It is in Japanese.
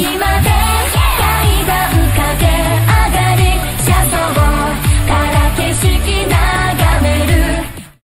隙